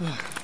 Ugh.